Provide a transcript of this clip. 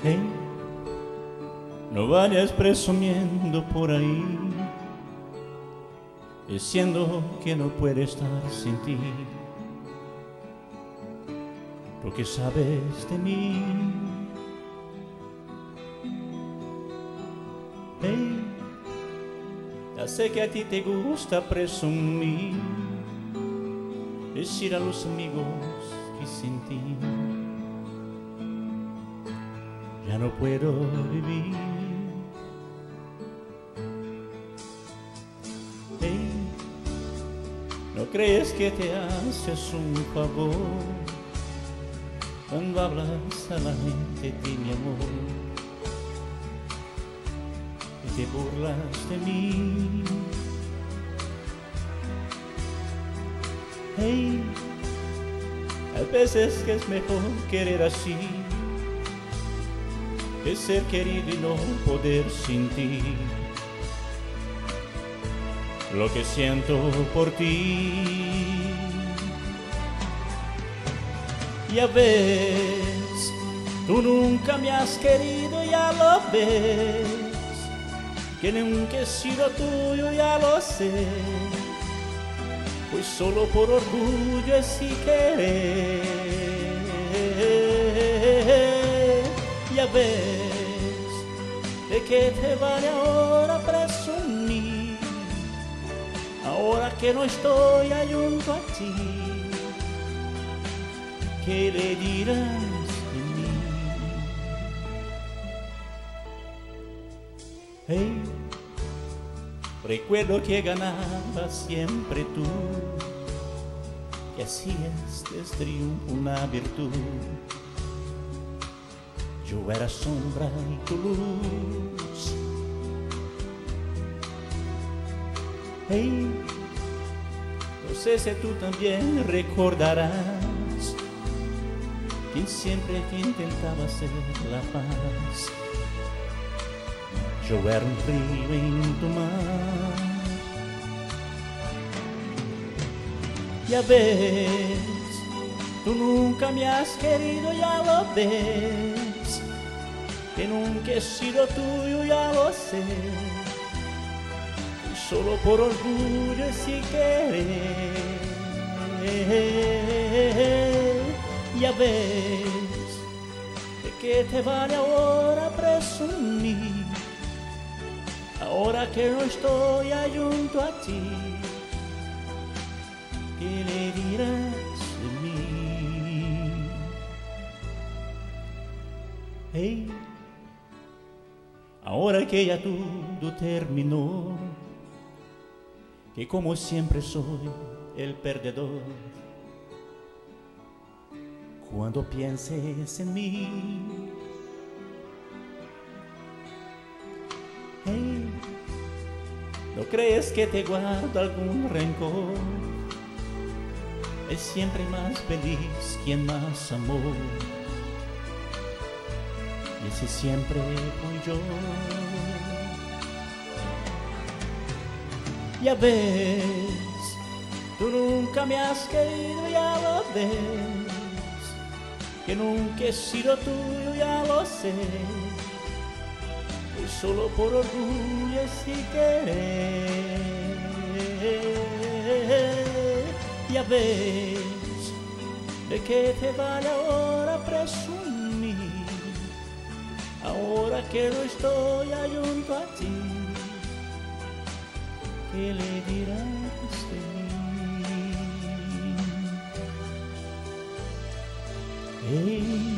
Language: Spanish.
Hey, no vayas presumiendo por ahí, diciendo que no puede estar sin ti. Lo que sabes de mí. Hey, ya sé que a ti te gusta presumir, decir a los amigos que sin ti ya no puedo vivir. Hey, ¿no crees que te haces un favor cuando hablas a la gente de mi amor? Y te burlas de mí. Hey, a veces que es mejor querer así que ser querido y no poder sin. Lo que siento por ti. Ya ves, tú nunca me has querido, ya lo ves. Que nunca he sido tuyo, ya lo sé. Pues solo por orgullo es si querer ya ves de qué te vale ahora presumir ahora que no estoy junto a ti ¿qué le de mí? Hey, recuerdo que ganaba siempre tú que hacías del triunfo una virtud yo era sombra y tu luz. Hey, no sé si tú también recordarás quien siempre que intentaba hacer la paz. Yo era un río en tu mar. Ya ves, tú nunca me has querido, ya lo ves que nunca he sido tuyo, ya lo sé. Y solo por orgullo y si querer, ya ves de qué te vale ahora presumir. Ahora que no estoy junto a ti, ¿qué le dirás de mí? Hey, Ahora que ya todo terminó, que como siempre soy el perdedor, cuando pienses en mí, hey, ¿no crees que te guardo algún rencor? Es siempre más feliz quien más amó y ese siempre fui yo. Ya ves, tú nunca me has querido, ya lo ves, que nunca he sido tuyo, ya lo sé, y solo por orgullo si querer, ya ves, de qué te vale ahora presumir. Ahora que no estoy junto a ti, ¿qué le dirás Hey,